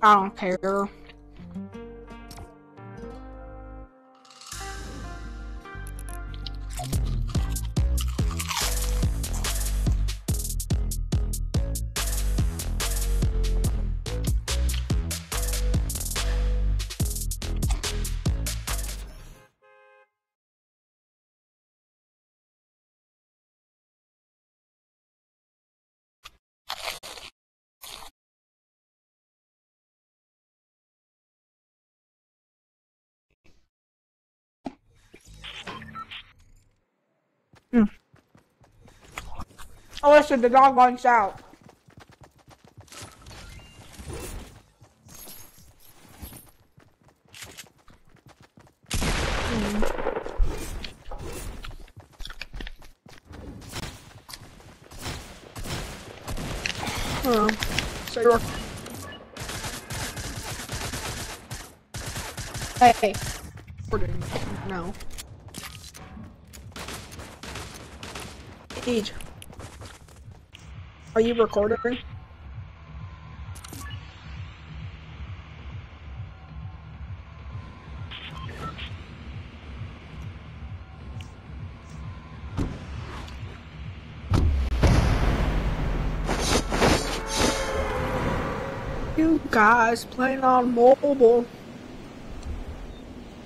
I don't care. Mm. Oh, listen, the dog wants out. Oh, so. Hey, recording now. Age. Are you recording? You guys playing on mobile.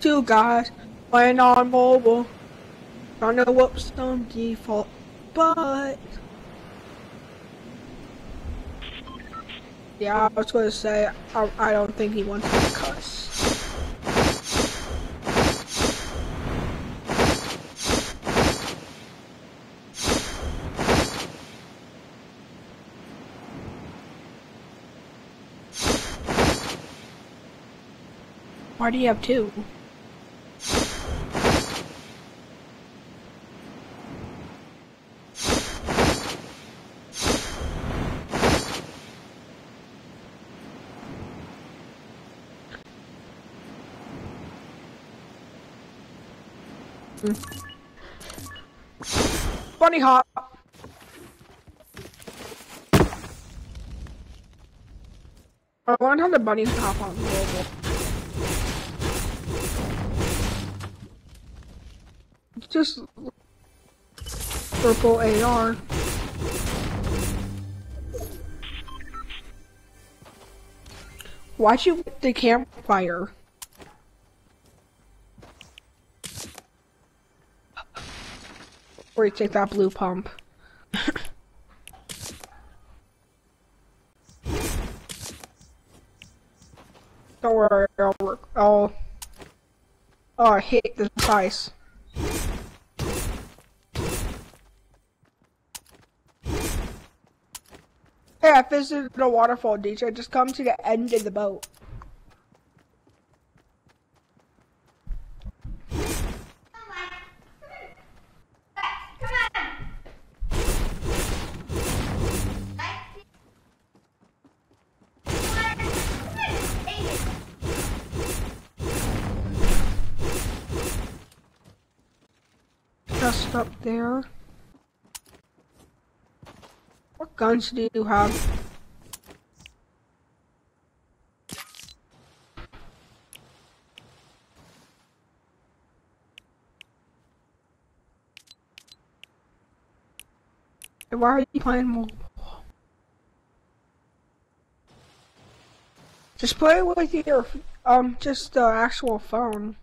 Two guys playing on mobile. Trying to whoop some default, but. Yeah, I was gonna say, I, I don't think he wants to cuss. Why do you have two? Mm. Bunny hop. I wonder how the bunnies hop on mobile. It's just purple AR. Why'd you with the campfire? Or you take that blue pump. Don't worry, I'll work. I'll. Oh, I hate this ice. Hey, I visited a waterfall, DJ. Just come to the end of the boat. Just up there. What guns do you have? Why are you playing mobile? Just play with your, um, just the actual phone.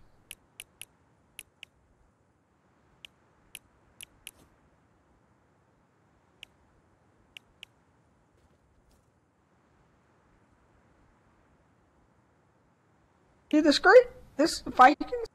Dude, this great, this Vikings